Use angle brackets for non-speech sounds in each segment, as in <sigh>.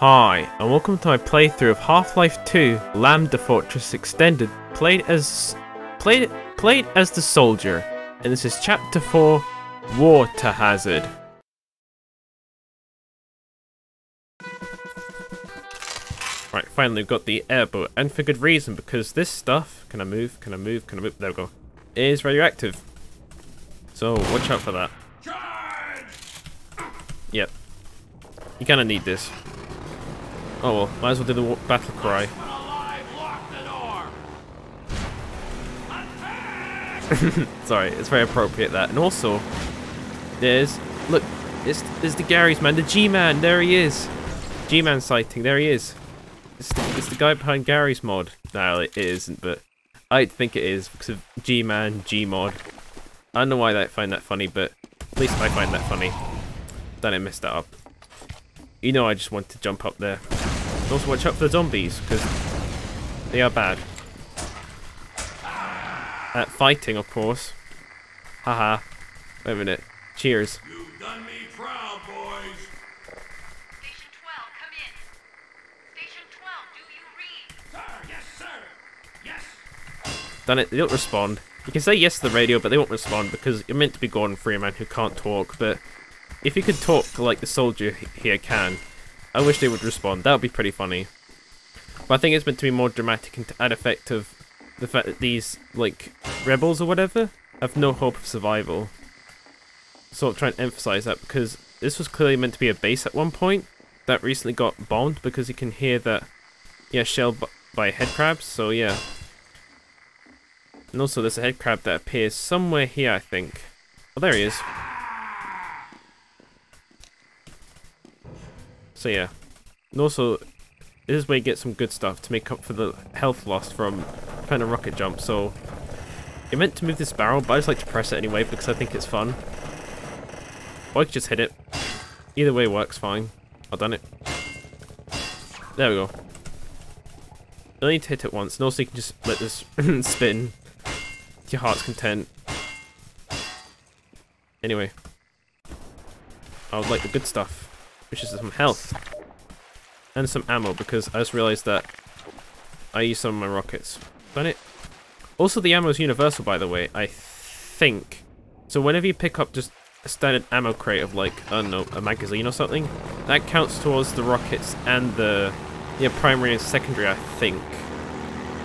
Hi, and welcome to my playthrough of Half-Life 2: Lambda Fortress Extended, played as played played as the soldier, and this is Chapter 4, Water Hazard. Right, finally we've got the airboat, and for good reason, because this stuff, can I move, can I move, can I move, there we go, is radioactive. So, watch out for that. Yep. You kinda need this. Oh well, might as well do the battle cry. <laughs> Sorry, it's very appropriate that. And also, there's, look, it's, there's the Gary's man, the G-Man, there he is. G-Man sighting, there he is. It's the, it's the guy behind Garry's Mod. No, it isn't, but I think it is because of G-Man, G-mod. I don't know why I find that funny, but at least I find that funny. Then I messed that up. You know I just want to jump up there. Also watch out for the zombies, because they are bad. At fighting, of course. Haha. Wait a minute. Cheers. You've done me proud, boys. Station 12, come in. Station 12, do you read? Sir, yes, sir. Yes. Done it. They don't respond. You can say yes to the radio, but they won't respond because you're meant to be Gordon Freeman who can't talk. But if you could talk like the soldier here can, I wish they would respond. That would be pretty funny. But I think it's meant to be more dramatic and to add effect of the fact that these, like, rebels or whatever, have no hope of survival. Sort of trying to emphasize that because this was clearly meant to be a base at one point that recently got bombed because you can hear that, yeah, shelled by head crabs, so yeah. And also there's a head crab that appears somewhere here, I think. Oh, there he is. So yeah. And also, this is where you get some good stuff to make up for the health lost from trying to rocket jump, so... You're meant to move this barrel, but I just like to press it anyway because I think it's fun. Or I could just hit it. Either way works fine. I've done it. There we go. You only need to hit it once, and also you can just let this <laughs> spin to your heart's content. Anyway. I would like the good stuff which is some health and some ammo because I just realized that I used some of my rockets. Done it. Also, the ammo is universal, by the way. I think. So whenever you pick up just a standard ammo crate of like I don't know a magazine or something, that counts towards the rockets and the yeah primary and secondary. I think.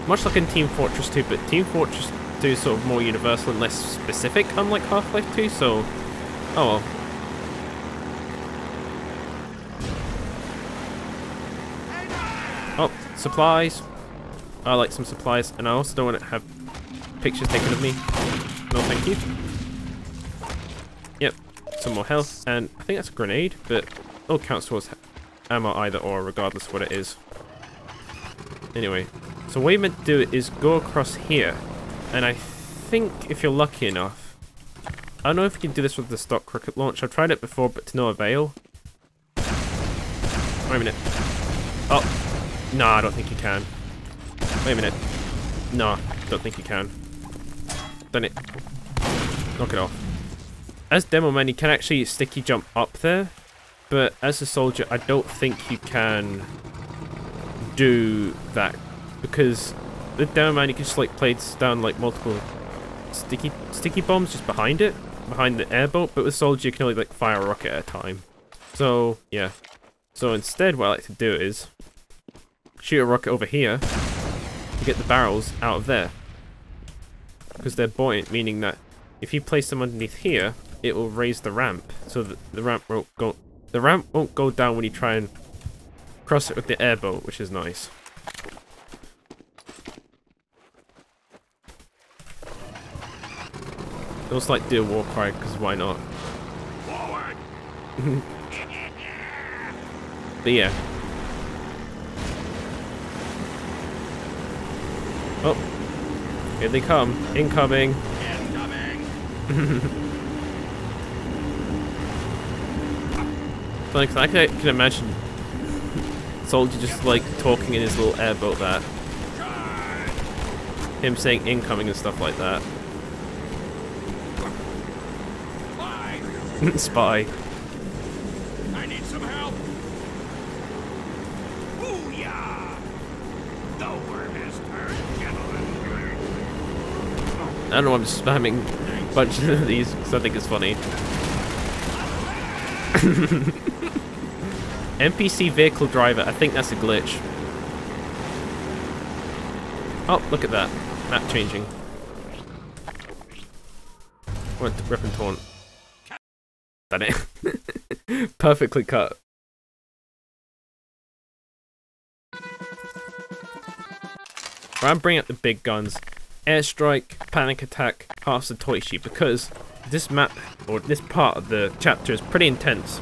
Much like in Team Fortress 2, but Team Fortress 2 is sort of more universal and less specific, unlike Half-Life 2. So, oh well. Oh, supplies. I like some supplies, and I also don't want to have pictures taken of me. No, thank you. Yep, some more health, and I think that's a grenade, but it all counts towards ammo either or, regardless what it is. Anyway, so what you meant to do is go across here, and I think if you're lucky enough, I don't know if you can do this with the stock rocket launch. I've tried it before, but to no avail. Wait a minute. Oh, no, I don't think you can. Wait a minute. No, don't think you can. Done it. Knock it off. As Demo Man, you can actually sticky jump up there, but as a soldier, I don't think you can do that because with Demo Man, you can just like place down like multiple sticky sticky bombs just behind it, behind the airboat, but with Soldier, you can only like fire a rocket at a time. So yeah. So instead, what I like to do is shoot a rocket over here to get the barrels out of there. Because they're buoyant, meaning that if you place them underneath here, it will raise the ramp, so that the ramp won't go. The ramp won't go down when you try and cross it with the airboat, which is nice. It Looks like do a war cry, because why not? <laughs> but yeah, Oh, here they come. Incoming. Incoming. <laughs> like, I can, can imagine Soldier just like talking in his little airboat that. Him saying incoming and stuff like that. Spy. <laughs> Spy. I need some help. I don't know, I'm spamming a bunch of <laughs> these because I think it's funny. <laughs> NPC vehicle driver, I think that's a glitch. Oh, look at that. Map changing. What, rip and taunt. Done it. <laughs> Perfectly cut. Right, I'm bringing up the big guns. Airstrike, Panic Attack, Hearts of Toishi, because this map, or this part of the chapter is pretty intense.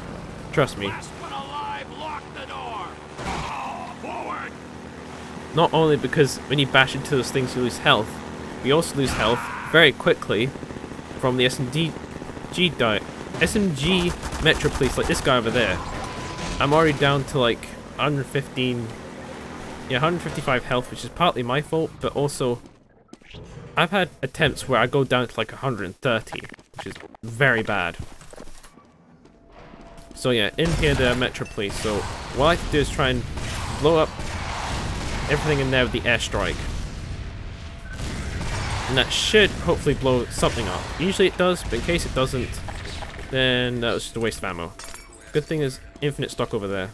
Trust me. Alive, lock the door. Forward. Not only because when you bash into those things you lose health, we also lose health very quickly from the SMG G die SMG Metro Police, like this guy over there. I'm already down to like 115 yeah, 155 health, which is partly my fault, but also I've had attempts where I go down to like 130, which is very bad. So yeah, in here there are Metro Police, so what I like to do is try and blow up everything in there with the airstrike. And that should hopefully blow something up. Usually it does, but in case it doesn't, then that was just a waste of ammo. Good thing is infinite stock over there.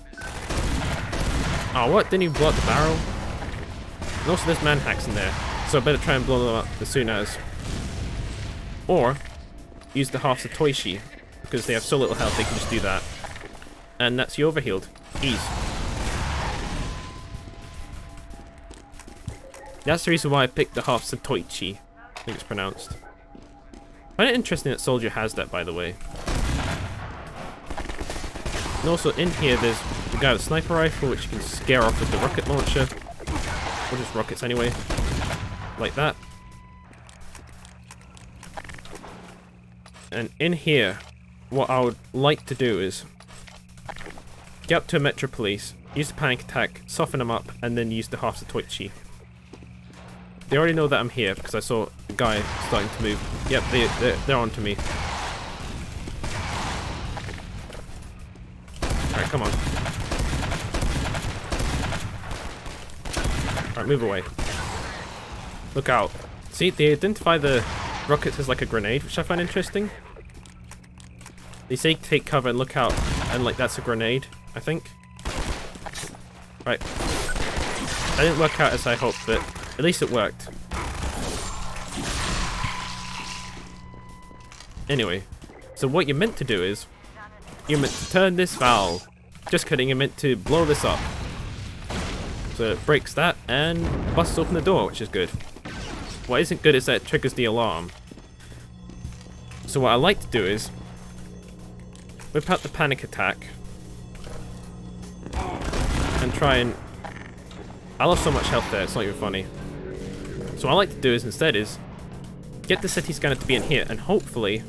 Oh, what? Didn't even blow up the barrel? And also there's man hacks in there, so I better try and blow them up as soon as. Or, use the half Satoishi, because they have so little health they can just do that. And that's you overhealed. Ease. That's the reason why I picked the Half-Zatoichi. I think it's pronounced. Find it interesting that Soldier has that, by the way. And also in here, there's the guy with a sniper rifle, which you can scare off with the rocket launcher. Or just rockets anyway. Like that. And in here, what I would like to do is get up to a Metro Police, use the panic attack, soften them up, and then use the Half-Zatoichi. They already know that I'm here because I saw a guy starting to move. Yep, they, they're, they're on to me. Alright, come on. Alright, move away. Look out. See, they identify the rockets as like a grenade, which I find interesting. They say take cover and look out, and like that's a grenade, I think. Right. That didn't work out as I hoped, but at least it worked. Anyway, so what you're meant to do is, you're meant to turn this valve. Just kidding, you're meant to blow this up. So it breaks that and busts open the door, which is good. What isn't good is that it triggers the alarm. So what I like to do is, whip out the panic attack, and try and... I lost so much health there, it's not even funny. So what I like to do is instead is, get the city scanner to be in here, and hopefully...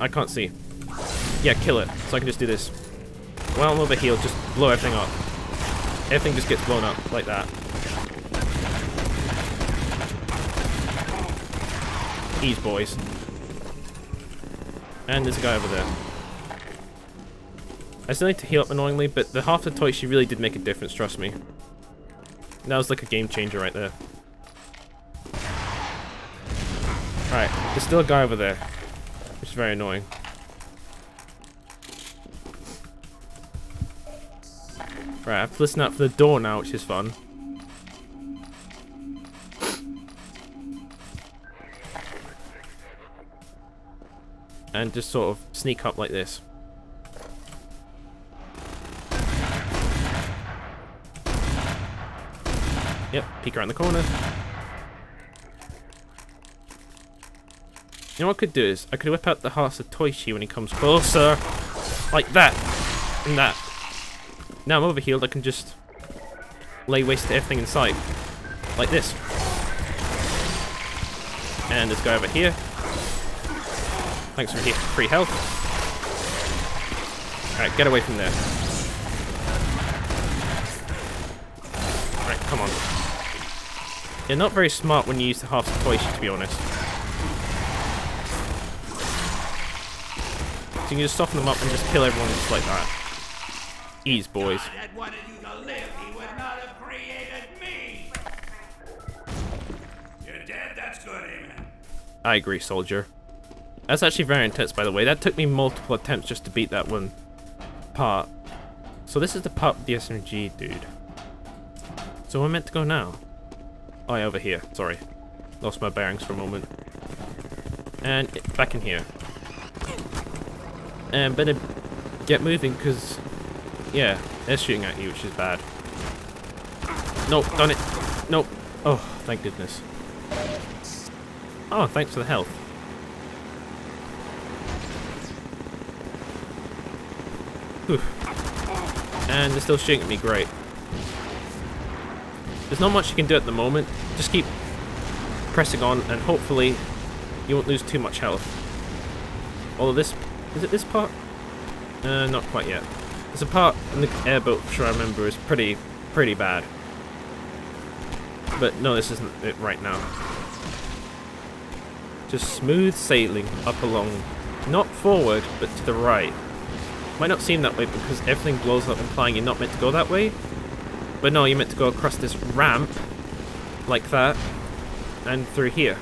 I can't see. Yeah, kill it, so I can just do this. While I'm over healed, just blow everything up. Everything just gets blown up, like that. Ease, boys. And there's a guy over there. I still need to heal up annoyingly, but the half the toy she really did make a difference, trust me. That was like a game changer right there. Alright, there's still a guy over there, which is very annoying. Right, I have to listen out for the door now, which is fun. And just sort of sneak up like this. Yep, peek around the corner. You know what I could do is, I could whip out the Hearts of Toishi when he comes closer. Like that. And that. Now I'm overhealed, I can just lay waste to everything in sight. Like this. And this guy over here. Thanks for free health. Alright, get away from there. Alright, come on. You're not very smart when you use the half Satoishi, to be honest. So you can just soften them up and just kill everyone just like that. Ease, boys. God had wanted you to live, he would not have created me. You're dead, that's good, amen. I agree, soldier. That's actually very intense, by the way. That took me multiple attempts just to beat that one part. So this is the part the SMG, dude. So where am I meant to go now? Oh, yeah, over here. Sorry. Lost my bearings for a moment. And back in here. And better get moving, because, yeah, they're shooting at you, which is bad. Nope, done it. Nope. Oh, thank goodness. Oh, thanks for the health. Whew. And they're still shooting at me, great. There's not much you can do at the moment. Just keep pressing on and hopefully you won't lose too much health. Although this... Is it this part? Uh, not quite yet. There's a part in the airboat, which I remember, is pretty, pretty bad. But no, this isn't it right now. Just smooth sailing up along, not forward, but to the right. Might not seem that way because everything blows up implying you're not meant to go that way. But no, you're meant to go across this ramp, like that, and through here.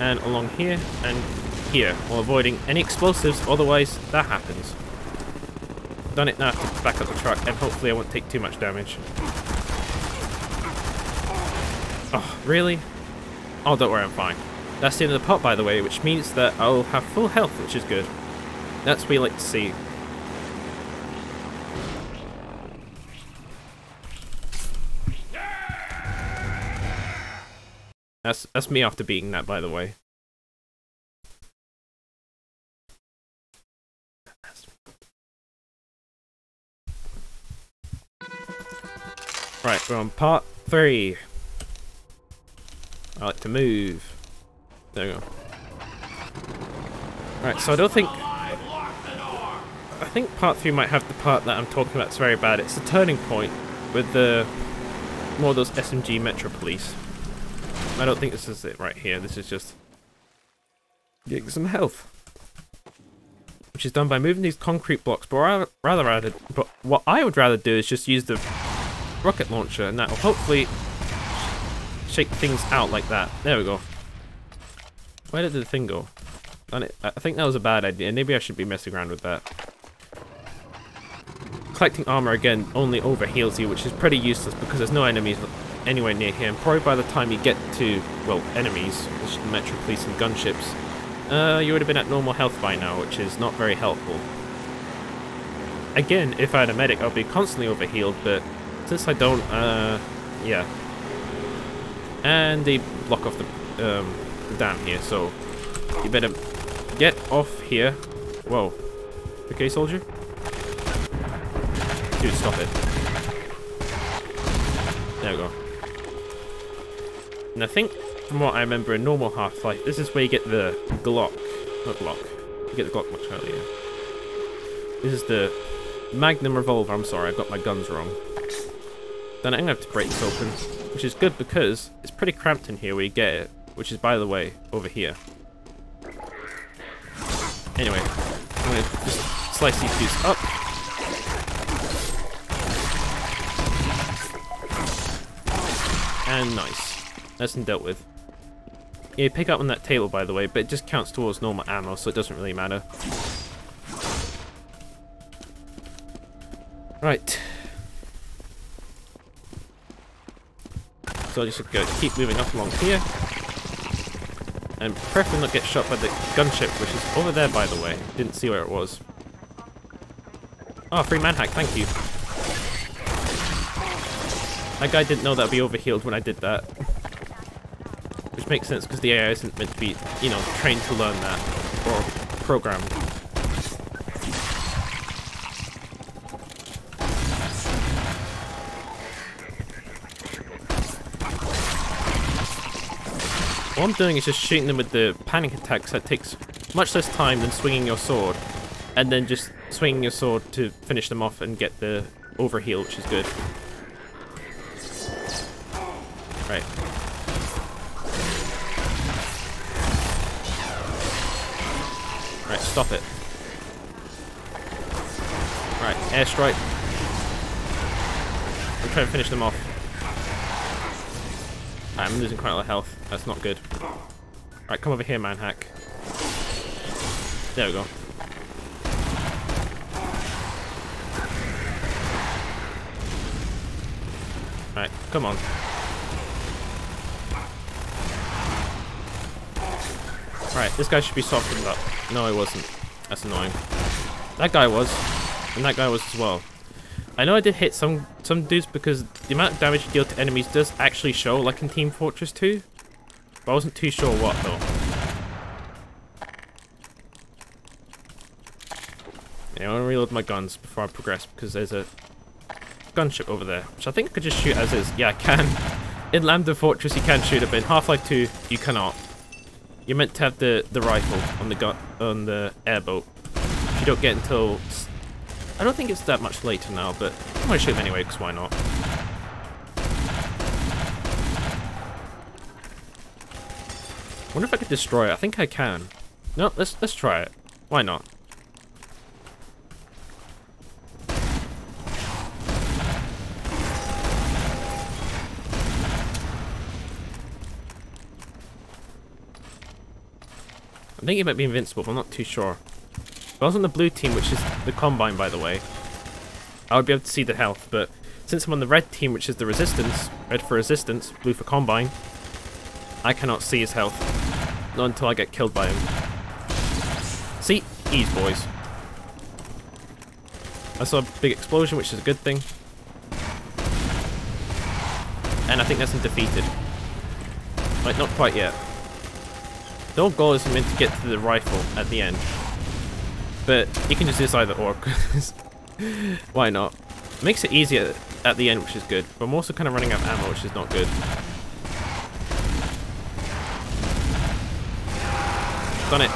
And along here, and here, while avoiding any explosives, otherwise that happens. Done it now back up the truck, and hopefully I won't take too much damage. Oh, really? Oh, don't worry, I'm fine. That's the end of the pot, by the way, which means that I'll have full health, which is good. That's what we like to see. That's that's me after beating that, by the way. Right, we're on part three. I like to move. There we go. Right, so I don't think... I think part 3 might have the part that I'm talking about. It's very bad. It's the turning point with the... More of those SMG Metro Police. I don't think this is it right here. This is just... Getting some health. Which is done by moving these concrete blocks. But rather, rather, rather, but what I would rather do is just use the rocket launcher and that will hopefully shake things out like that. There we go. Where did the thing go? I think that was a bad idea. Maybe I should be messing around with that. Collecting armor again only overheals you, which is pretty useless because there's no enemies anywhere near here. And probably by the time you get to, well, enemies, which the Metro Police and gunships, uh, you would have been at normal health by now, which is not very helpful. Again, if I had a medic, I'd be constantly overhealed, but since I don't, uh, yeah. And they block off the, um, dam here, so you better get off here. Whoa. Okay, soldier? Dude, stop it. There we go. And I think, from what I remember in normal Half-Life, this is where you get the Glock. Not Glock. You get the Glock much earlier. This is the Magnum revolver. I'm sorry, I've got my guns wrong. Then I'm going to have to break this open, which is good because it's pretty cramped in here where you get it, which is, by the way, over here. Anyway, I'm going to just slice these dudes up. And nice. That's been dealt with. Yeah, pick up on that table, by the way, but it just counts towards normal ammo, so it doesn't really matter. Right. So I just go keep moving up along here. And preferably not get shot by the gunship, which is over there, by the way. Didn't see where it was. Oh, free manhack, thank you. That guy didn't know that I'd be overhealed when I did that. Which makes sense, because the AI isn't meant to be, you know, trained to learn that. Or programmed. What I'm doing is just shooting them with the panic attacks that takes much less time than swinging your sword. And then just swinging your sword to finish them off and get the overheal, which is good. Right. Right, stop it. Right, airstrike. I'm trying to finish them off. I'm losing quite a lot of health. That's not good. Alright, come over here, manhack. There we go. Alright, come on. Right, this guy should be softened up. No, he wasn't. That's annoying. That guy was. And that guy was as well. I know I did hit some some dudes because the amount of damage you deal to enemies does actually show, like in Team Fortress 2. But I wasn't too sure what, though. Yeah, I want to reload my guns before I progress because there's a gunship over there, which I think I could just shoot as is. Yeah, I can. <laughs> In Lambda Fortress, you can shoot it, but in Half-Life 2, you cannot. You're meant to have the, the rifle on the gun on the airboat. You don't get until... I don't think it's that much later now, but I'm gonna shoot him anyway, because why not? wonder if I could destroy it. I think I can. No, let's let's try it. Why not? I think it might be invincible, but I'm not too sure. I was on the blue team, which is the Combine, by the way, I would be able to see the health, but since I'm on the red team, which is the Resistance, red for Resistance, blue for Combine, I cannot see his health. Not until I get killed by him. See? Ease, boys. I saw a big explosion, which is a good thing. And I think that's him defeated. Like, not quite yet. The whole goal is meant to get to the rifle at the end. But you can just use either or, why not? Makes it easier at the end, which is good. But I'm also kind of running out of ammo, which is not good. Done it.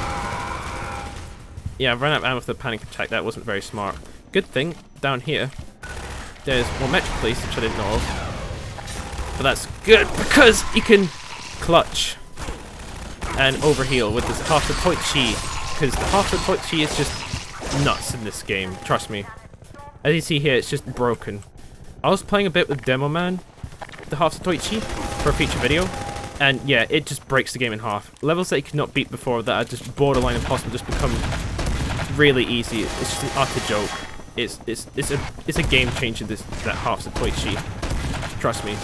Yeah, I've out of ammo for the panic attack. That wasn't very smart. Good thing, down here, there's more Metro Police, which I didn't know of. But that's good because you can clutch and overheal with this half the point because the half the point chi is just nuts in this game trust me. As you see here it's just broken. I was playing a bit with Demo Man the half point for a feature video and yeah it just breaks the game in half. Levels that you could not beat before that are just borderline impossible just become really easy. It's just an utter joke. It's it's it's a it's a game changer this that half point trust me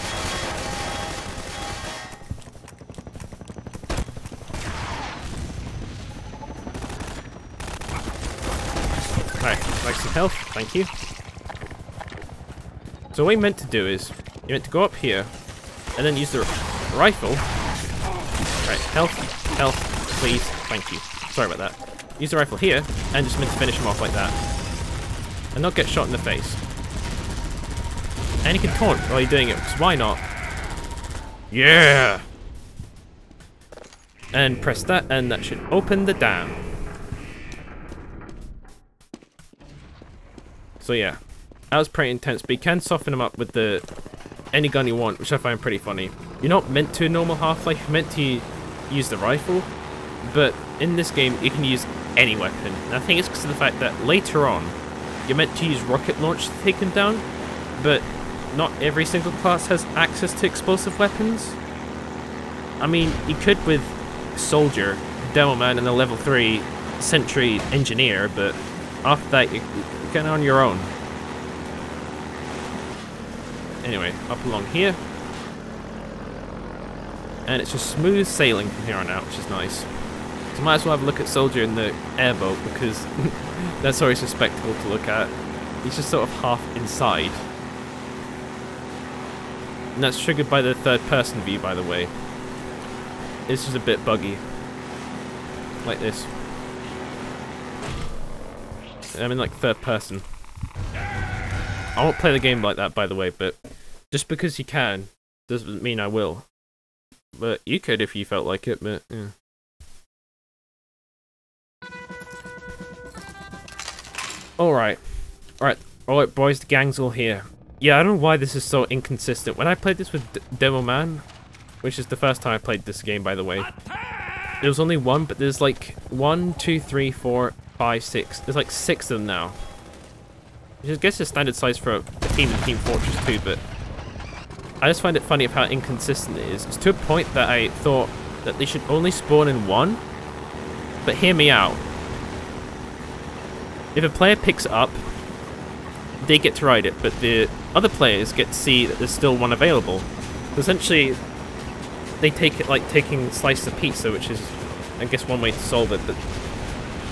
some health, thank you. So what you meant to do is, you meant to go up here, and then use the rifle. Right, health, health, please, thank you. Sorry about that. Use the rifle here, and just meant to finish him off like that. And not get shot in the face. And you can taunt while you're doing it, because why not? Yeah! And press that, and that should open the dam. So yeah, that was pretty intense, but you can soften them up with the any gun you want, which I find pretty funny. You're not meant to normal Half-Life, you're meant to use the rifle, but in this game you can use any weapon. And I think it's because of the fact that later on, you're meant to use rocket launch to take them down, but not every single class has access to explosive weapons. I mean, you could with Soldier, Demo Man, and the level 3 Sentry Engineer, but after that, you- kind of on your own. Anyway, up along here. And it's just smooth sailing from here on out, which is nice. So might as well have a look at Soldier in the airboat, because <laughs> that's always a spectacle to look at. He's just sort of half inside. And that's triggered by the third person view, by the way. It's just a bit buggy. Like this. I'm in like third person. I won't play the game like that, by the way, but just because you can doesn't mean I will. But you could if you felt like it, but yeah. Alright. Alright. Alright, boys, the gang's all here. Yeah, I don't know why this is so inconsistent. When I played this with D Demo Man, which is the first time I played this game, by the way, there was only one, but there's like one, two, three, four, five, six. There's like six of them now. Which I guess is standard size for a team in Team Fortress 2, but I just find it funny of how inconsistent it is. It's to a point that I thought that they should only spawn in one. But hear me out. If a player picks up, they get to ride it, but the other players get to see that there's still one available. So essentially, they take it like taking slices of pizza, which is, I guess, one way to solve it, but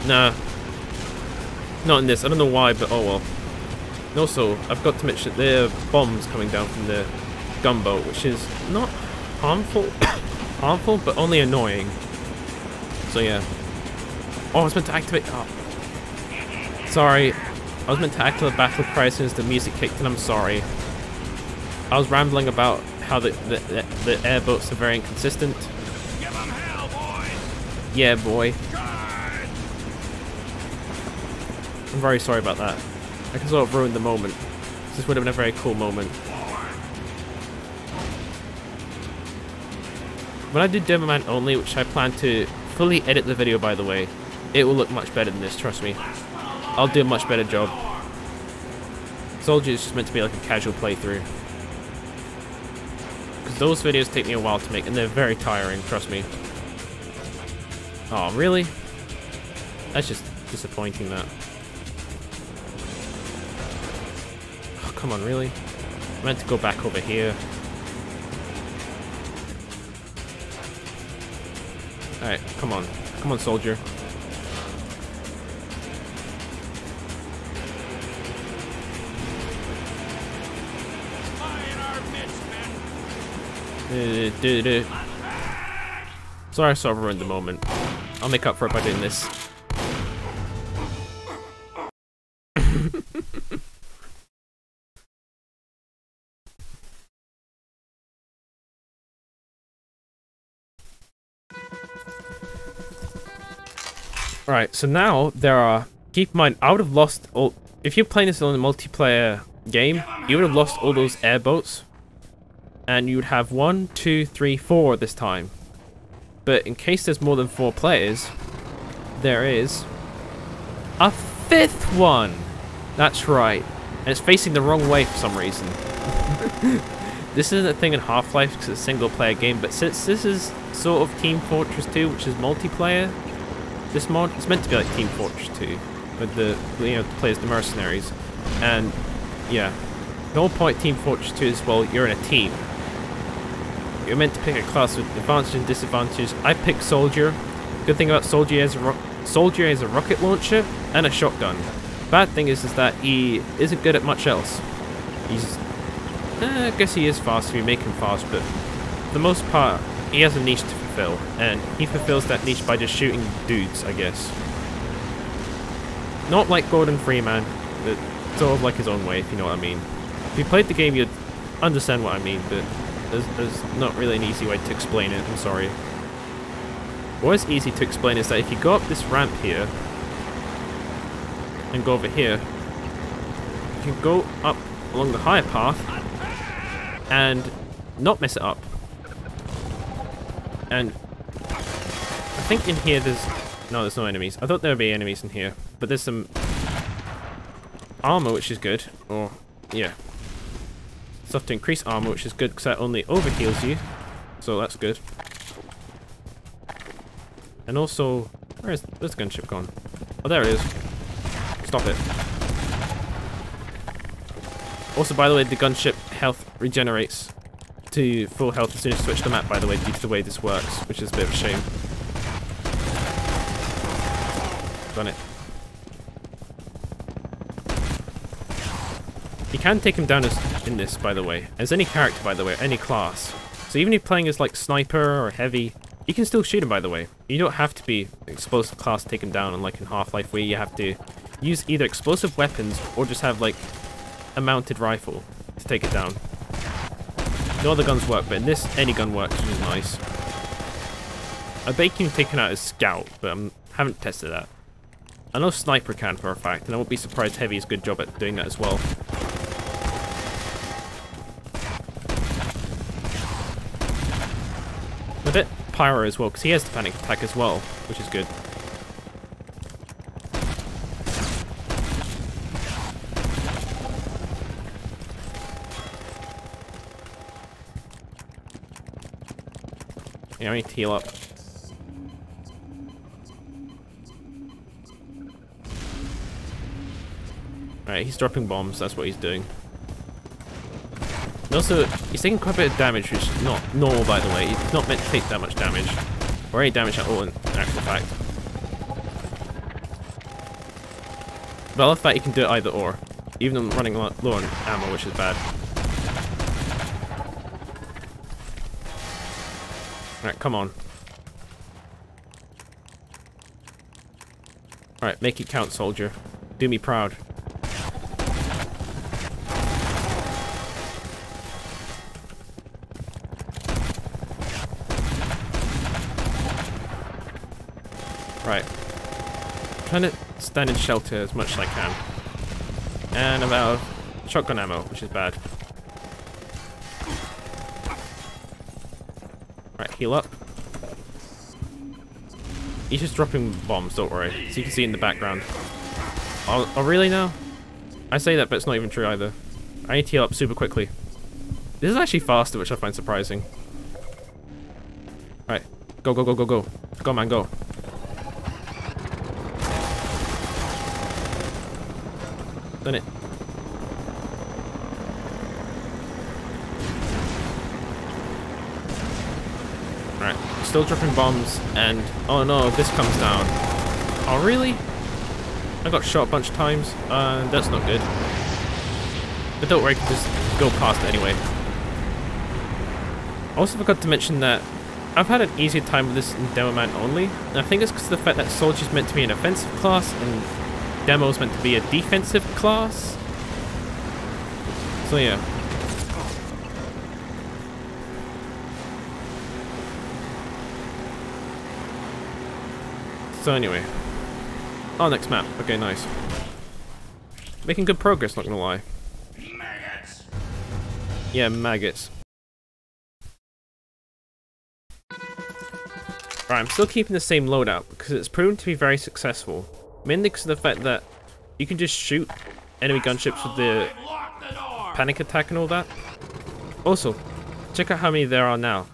nah. Not in this. I don't know why, but oh well. And also, I've got to mention that there are bombs coming down from the gunboat, which is not harmful, <coughs> harmful, but only annoying. So yeah. Oh, I was meant to activate. Oh. Sorry, I was meant to activate battle cry as soon as the music kicked in. I'm sorry. I was rambling about how the the, the, the airboats are very inconsistent. Hell, boys! Yeah, boy. Charge! I'm very sorry about that. I can sort of ruin the moment. This would have been a very cool moment. When I do Demo Man only, which I plan to fully edit the video by the way, it will look much better than this, trust me. I'll do a much better job. Soldier is just meant to be like a casual playthrough. Because those videos take me a while to make, and they're very tiring, trust me. Oh, really? That's just disappointing, that. Come on, really? I meant to go back over here. Alright, come on. Come on, soldier. Lie in our midst, men! Uh. Sorry I of ruined the moment. I'll make up for it by doing this. Alright, so now there are... Keep in mind, I would have lost all... If you're playing this on a multiplayer game, you would have lost all those airboats. And you would have one, two, three, four this time. But in case there's more than four players, there is a fifth one. That's right. And it's facing the wrong way for some reason. <laughs> this isn't a thing in Half-Life because it's a single-player game, but since this is sort of Team Fortress 2, which is multiplayer, this mod is meant to be like Team Fortress 2, with the you know the players, the mercenaries, and yeah, the whole point Team Fortress 2 is well, you're in a team. You're meant to pick a class with advantages and disadvantages. I picked Soldier. Good thing about Soldier is a Soldier is a rocket launcher and a shotgun. Bad thing is, is that he isn't good at much else. He's, eh, I guess he is fast if you make him fast, but for the most part, he has a niche to fulfill, and he fulfills that niche by just shooting dudes, I guess. Not like Gordon Freeman, but sort of like his own way, if you know what I mean. If you played the game, you'd understand what I mean, but there's, there's not really an easy way to explain it, I'm sorry. What is easy to explain is that if you go up this ramp here, and go over here, you can go up along the higher path, and not mess it up. And I think in here there's... No, there's no enemies. I thought there would be enemies in here, but there's some armor, which is good. Or, yeah. Stuff to increase armor, which is good because that only overheals you. So that's good. And also, where is this gunship gone? Oh, there it is. Stop it. Also, by the way, the gunship health regenerates to full health as soon as you switch the map, by the way, due to the way this works, which is a bit of a shame. Done it. You can take him down as in this, by the way. As any character, by the way, any class. So even if you're playing as like sniper or heavy, you can still shoot him, by the way. You don't have to be explosive class to take him down, unlike in Half-Life where you have to use either explosive weapons or just have like a mounted rifle to take it down. No other guns work, but in this, any gun works, which is nice. I bet you can take out as scout, but I haven't tested that. I know sniper can for a fact, and I won't be surprised Heavy is a good job at doing that as well. A bit Pyro as well, because he has the panic attack as well, which is good. I need to heal up. Alright, he's dropping bombs, that's what he's doing. And also, he's taking quite a bit of damage, which is not normal by the way. He's not meant to take that much damage. Or any damage at all in actual fact. But I love that you can do it either or. Even though I'm running low on ammo, which is bad. Alright, come on. Alright, make it count, soldier. Do me proud. Right. Trying to stand in shelter as much as I can. And I'm out of shotgun ammo, which is bad. Heal up. He's just dropping bombs, don't worry. So you can see in the background. Oh, oh really now? I say that, but it's not even true either. I need to heal up super quickly. This is actually faster, which I find surprising. Right, go, go, go, go, go. Go, man, go. Still dropping bombs, and oh no, this comes down. Oh really? I got shot a bunch of times, uh, that's not good. But don't worry, I can just go past anyway. I also forgot to mention that I've had an easier time with this in Demo Man only, and I think it's because of the fact that Soldier's meant to be an offensive class, and Demo's meant to be a defensive class. So yeah. So anyway. Oh, next map. Okay, nice. Making good progress, not gonna lie. Maggots! Yeah, maggots. Right, I'm still keeping the same loadout because it's proven to be very successful. Mainly because of the fact that you can just shoot enemy gunships with the the panic attack and all that. Also, check out how many there are now.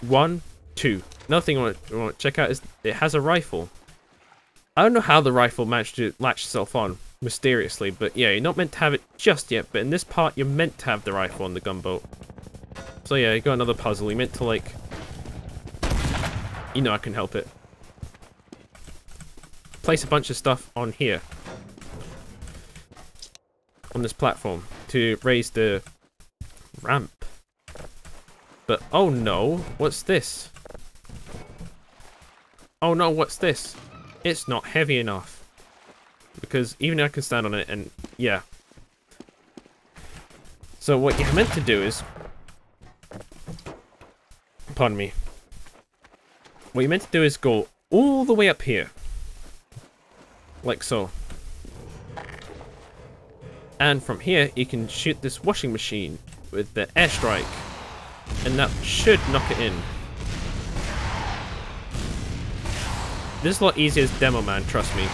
One, two. Another thing I want to, want to check out is it has a rifle. I don't know how the rifle managed to latch itself on mysteriously, but yeah, you're not meant to have it just yet. But in this part, you're meant to have the rifle on the gunboat. So yeah, you got another puzzle. You meant to like, you know, I can help it. Place a bunch of stuff on here on this platform to raise the ramp. But oh no, what's this? Oh no, what's this? It's not heavy enough. Because even I can stand on it and yeah. So what you're meant to do is pardon me. What you're meant to do is go all the way up here. Like so. And from here, you can shoot this washing machine with the airstrike. And that should knock it in. This is a lot easier as Demo Man, trust me.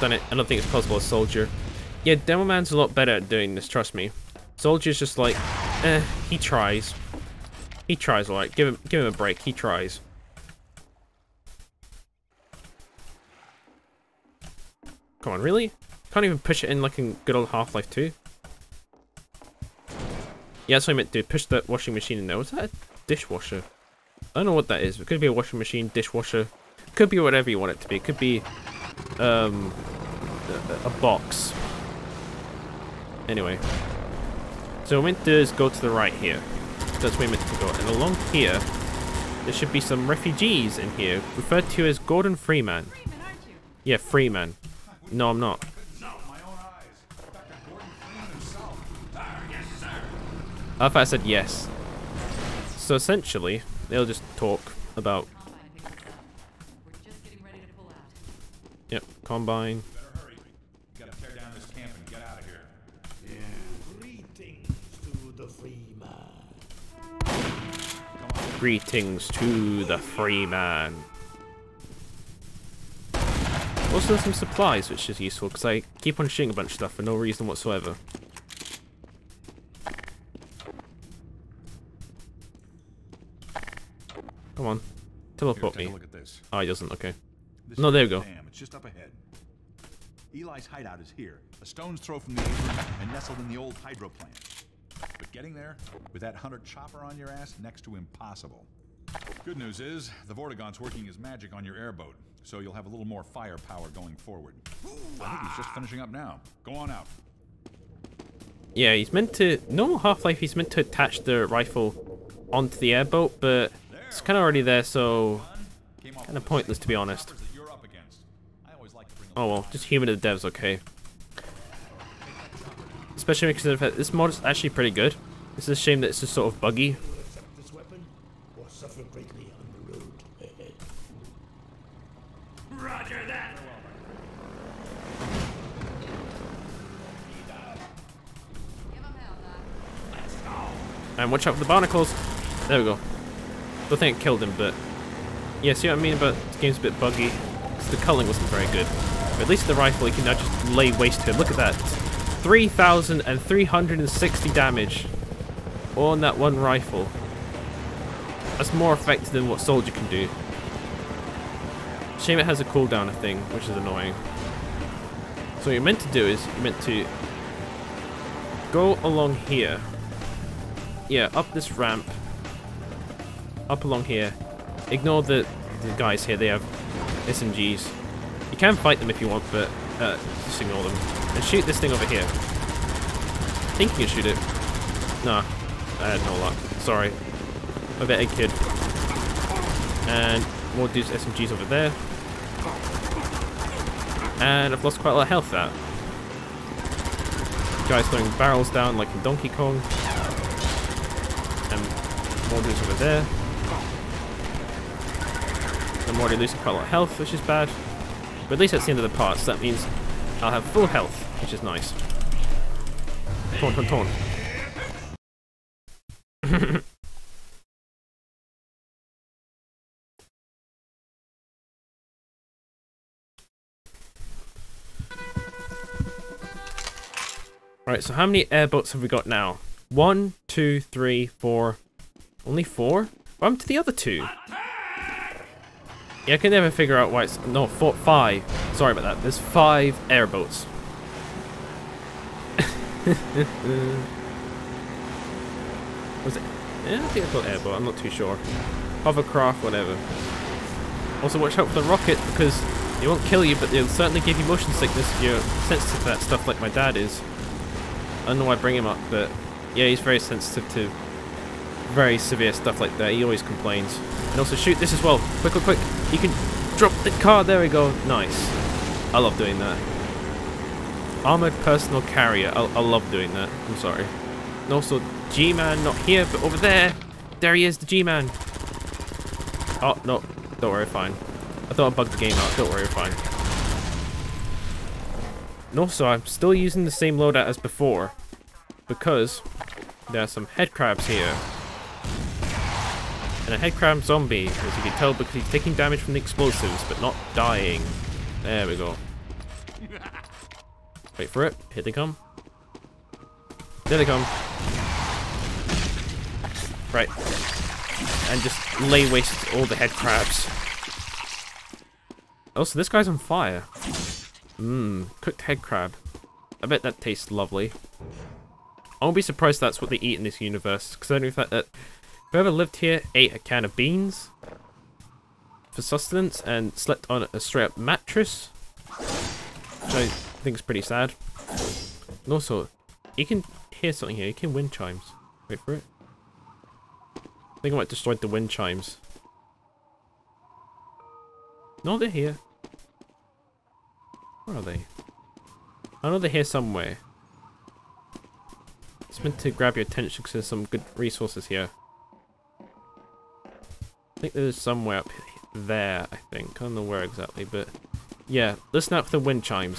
Done it. I don't think it's possible as Soldier. Yeah, Demo Man's a lot better at doing this, trust me. Soldier's just like, eh, he tries. He tries alright. Give him give him a break, he tries. Come on, really? Can't even push it in like in good old Half-Life 2? Yeah, that's what I meant to do. Push that washing machine in there. Was that a dishwasher? I don't know what that is. It could be a washing machine, dishwasher. Could be whatever you want it to be. It could be um, a, a box. Anyway. So what we're meant to do is go to the right here. That's where we're meant to go. And along here, there should be some refugees in here, referred to as Gordon Freeman. Freeman? Yeah, Freeman. No, I'm not. I I said yes. So essentially, they'll just talk about, yep, Combine. Greetings to the free man. Also some supplies, which is useful, because I keep on shooting a bunch of stuff for no reason whatsoever. Come on. Teleport take me. look at this. Oh, he doesn't, okay. This No, there we go. Dam. It's just up ahead. Eli's hideout is here, a stone's throw from the apron and nestled in the old hydro plant. But getting there, with that hunter chopper on your ass, next to impossible. Good news is, the Vortigaunt's working his magic on your airboat, so you'll have a little more firepower going forward. I think he's just finishing up now. Go on out. Yeah, he's meant to... Normal Half-Life, he's meant to attach the rifle onto the airboat, but it's kind of already there, so... Kinda one of pointless, to be honest. choppers that you're up against. I always like to bring Oh well, just human to the devs, okay. Especially because of the fact this mod is actually pretty good. It's a shame that it's just sort of buggy. accept this weapon or suffer greatly on the road ahead. Roger that. Give him hell, Doc. And watch out for the barnacles. There we go. Don't think it killed him, but yeah, see what I mean about this game's a bit buggy. 'Cause the culling wasn't very good. But at least the rifle, you can now just lay waste to him. Look at that. 3,360 damage on that one rifle. That's more effective than what Soldier can do. Shame it has a cooldown thing, which is annoying. So what you're meant to do is, you're meant to go along here. Yeah, up this ramp. Up along here. Ignore the, the guys here, they have SMGs. You can fight them if you want, but uh, just ignore them. And shoot this thing over here. I think you can shoot it. Nah, I had no luck. Sorry. Bet a kid. And more dudes SMGs over there. And I've lost quite a lot of health that. Guys throwing barrels down like in Donkey Kong. And more dudes over there. I'm already losing quite a lot of health, which is bad. But at least that's the end of the part, so that means I'll have full health, which is nice. Taunt, taunt, taunt. <laughs> Right, so how many airboats have we got now? One, two, three, four. Only four? What happened to the other two? Yeah, I can never figure out why it's... No, four, five. Sorry about that. There's five airboats. <laughs> Was it... Yeah, I think I called airboat. I'm not too sure. Hovercraft, whatever. Also, watch out for the rocket, because they won't kill you, but they'll certainly give you motion sickness if you're sensitive to that stuff like my dad is. I don't know why I bring him up, but yeah, he's very sensitive to very severe stuff like that. He always complains. And also shoot this as well. Quick, quick, quick. You can drop the car. There we go. Nice. I love doing that. Armored personal carrier. I, I love doing that. I'm sorry. And also, G-Man not here, but over there. There he is, the G-Man. Oh, no. Don't worry, fine. I thought I bugged the game out. Don't worry, fine. And also, I'm still using the same loadout as before. Because there are some headcrabs here. And a headcrab zombie, as you can tell because he's taking damage from the explosives, but not dying. There we go. Wait for it. Here they come. There they come. Right. And just lay waste all the head crabs. Also, oh, this guy's on fire. Mmm, cooked head crab. I bet that tastes lovely. I won't be surprised that's what they eat in this universe, considering the fact that whoever lived here ate a can of beans for sustenance and slept on a straight up mattress, which I think is pretty sad. And also, you can hear something here. You can wind chimes. Wait for it. I think I might destroy the wind chimes. No, they're here. Where are they? I know they're here somewhere. It's meant to grab your attention because there's some good resources here. I think there's somewhere up there, I think. I don't know where exactly, but... Yeah, listen out for the wind chimes.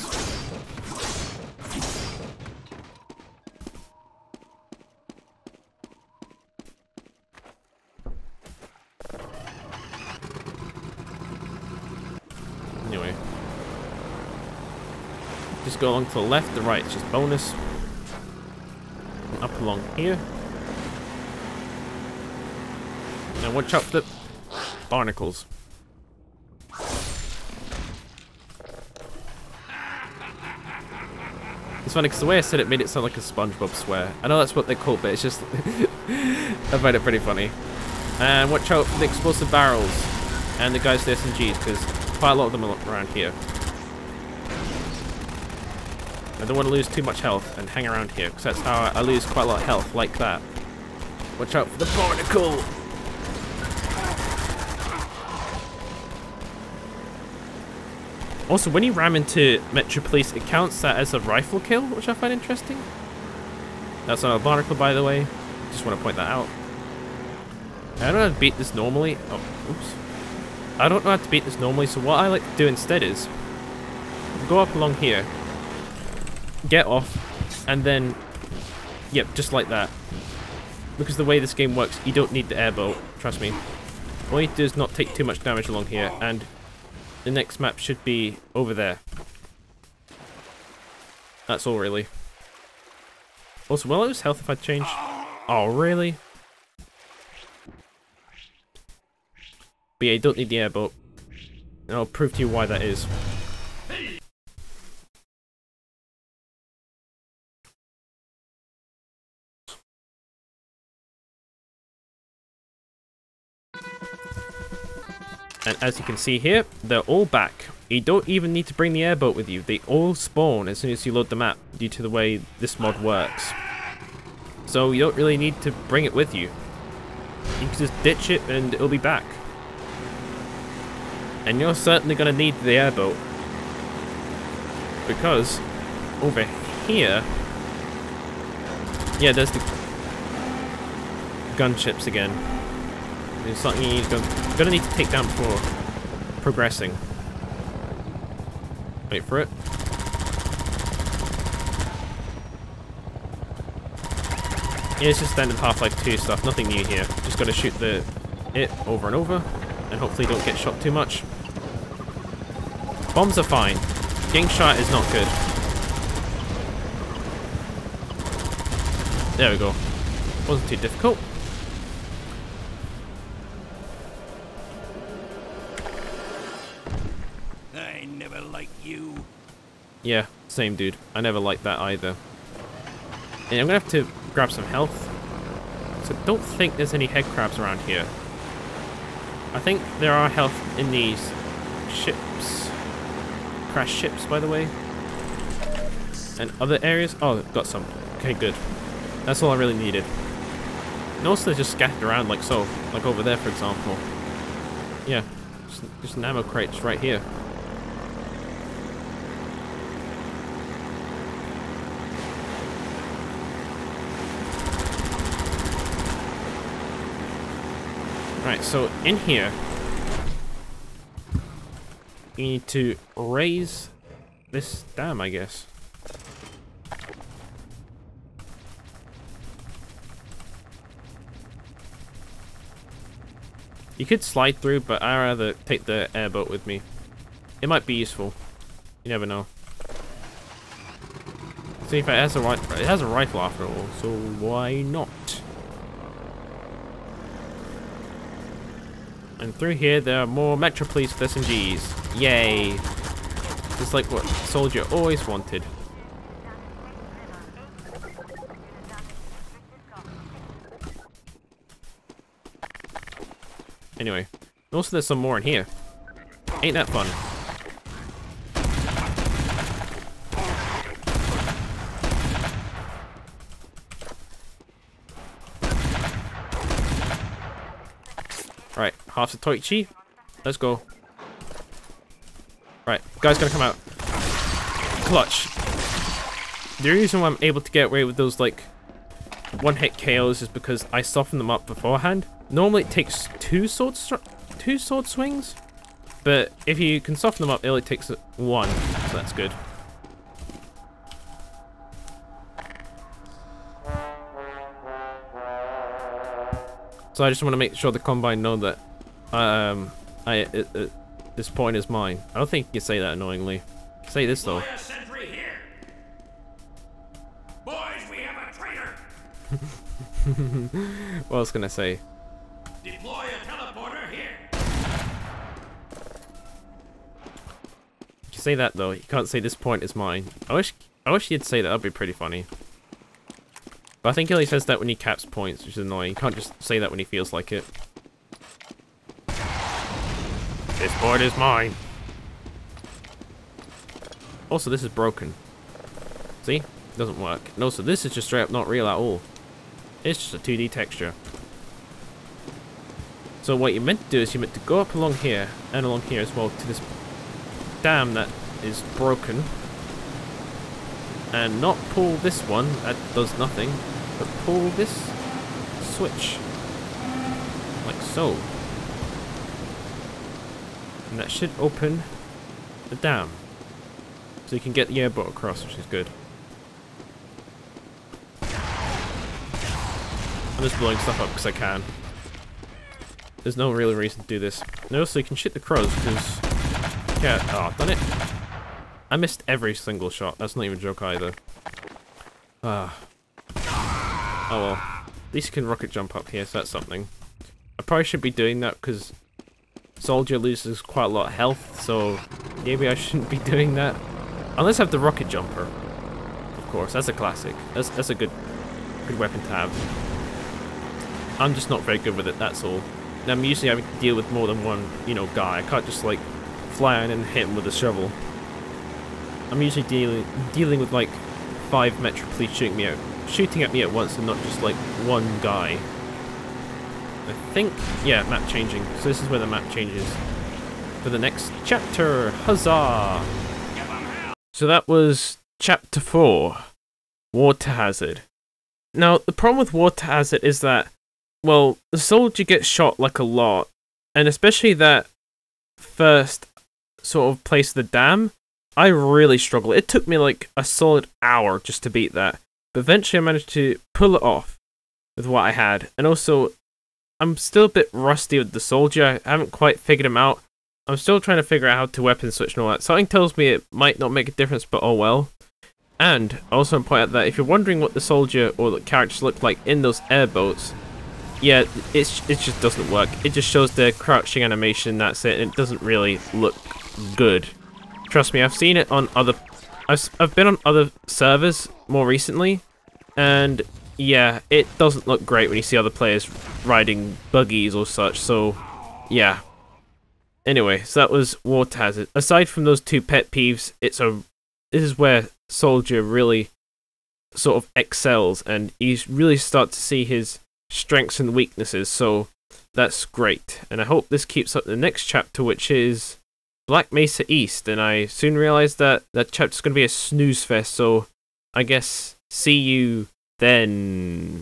Anyway. just go along to the left, the right, it's just bonus. And up along here. Now watch out for the barnacles. It's funny because the way I said it made it sound like a SpongeBob swear. I know that's what they're called, but it's just... <laughs> I find it pretty funny. And watch out for the explosive barrels and the guys with SMGs because quite a lot of them are around here. I don't want to lose too much health and hang around here because that's how I lose quite a lot of health like that. Watch out for the barnacle! Also, when you ram into Metro Police, it counts that as a rifle kill, which I find interesting. That's not a barnacle, by the way. Just want to point that out. I don't know how to beat this normally. Oh, oops. I don't know how to beat this normally, so what I like to do instead is go up along here, get off, and then, yep, just like that. Because the way this game works, you don't need the airboat, trust me. All you do is not take too much damage along here, and the next map should be over there. That's all, really. Also, will I lose health if I change? Oh, really? But yeah, you don't need the airboat. And I'll prove to you why that is. And as you can see here, they're all back. You don't even need to bring the airboat with you. They all spawn as soon as you load the map due to the way this mod works. So you don't really need to bring it with you. You can just ditch it and it'll be back. And you're certainly going to need the airboat. Because over here... Yeah, there's the gunships again. It's something you're going to need to take down before progressing. Wait for it. Yeah, it's just standard Half-Life 2 stuff, nothing new here. Just gotta shoot the it over and over, and hopefully don't get shot too much. Bombs are fine. Getting shot is not good. There we go. Wasn't too difficult. You. Yeah, same dude. I never liked that either. And I'm gonna have to grab some health. So don't think there's any head crabs around here. I think there are health in these ships. Crash ships, by the way. And other areas. Oh, got some. Okay, good. That's all I really needed. Also they're just scattered around like so. Like over there, for example. Yeah. Just, just an ammo crate just right here. Right, so in here, you need to raise this dam, I guess. You could slide through, but I'd rather take the airboat with me. It might be useful. You never know. See if it has a right, it has a rifle after all, so why not? And through here, there are more Metro Police with SMGs. Yay! Just like what Soldier always wanted. Anyway, also there's some more in here. Ain't that fun? Right, Half-Zatoichi. Let's go. Right, guy's gonna come out. Clutch. The reason why I'm able to get away with those, like, one-hit KOs is because I soften them up beforehand. Normally it takes two sword two sword swings, but if you can soften them up, it only takes one, so that's good. So I just want to make sure the Combine know that um, I this point is mine. I don't think you can say that annoyingly. Say this though. <laughs> What else can I say? Deploy a teleporter here. You say that though. You can't say this point is mine. I wish I wish you'd say that. That'd be pretty funny. But I think he only says that when he caps points, which is annoying. You can't just say that when he feels like it. This point is mine. Also, this is broken. See? Doesn't work. Also, this is just straight up not real at all. It's just a 2D texture. So what you meant to do is you meant to go up along here, and along here as well, to this dam that is broken. And not pull this one, that does nothing, but pull this switch. Like so. And that should open the dam. So you can get the airboat across, which is good. I'm just blowing stuff up because I can. There's no real reason to do this. No, so you can shoot the crows because... Yeah, oh, done it. I missed every single shot. That's not even a joke either. Ah. Oh well. At least you can rocket jump up here, so that's something. I probably should be doing that because Soldier loses quite a lot of health, so maybe I <laughs> shouldn't be doing that. Unless I have the rocket jumper. Of course, that's a classic. That's that's a good good weapon to have. I'm just not very good with it, that's all. I'm usually having to deal with more than one, you know, guy. I can't just, like, fly in and hit him with a shovel. I'm usually dealing dealing with, like, five Metro Police shooting me out, shooting at me at once and not just, like, one guy. I think, yeah, map changing. So this is where the map changes. For the next chapter, huzzah! So that was chapter 4, Water Hazard. Now, the problem with Water Hazard is that well, the soldier gets shot like a lot, and especially that first sort of place of the dam, I really struggled. It took me like a solid hour just to beat that, but eventually I managed to pull it off with what I had, and also I'm still a bit rusty with the soldier. I haven't quite figured him out. I'm still trying to figure out how to weapon switch and all that. Something tells me it might not make a difference, but oh well. And I also point out that if you're wondering what the soldier or the characters look like in those airboats, yeah, it's, it just doesn't work. It just shows the crouching animation, that's it. It doesn't really look good. Trust me, I've seen it on other... I've, I've been on other servers more recently, and yeah, it doesn't look great when you see other players riding buggies or such, so yeah. Anyway, so that was Water Hazard. Aside from those two pet peeves, it's a... This is where Soldier really sort of excels, and you really start to see his strengths and weaknesses, so that's great. And I hope this keeps up the next chapter, which is Black Mesa East. And I soon realized that that chapter's going to be a snooze fest, so I guess see you then.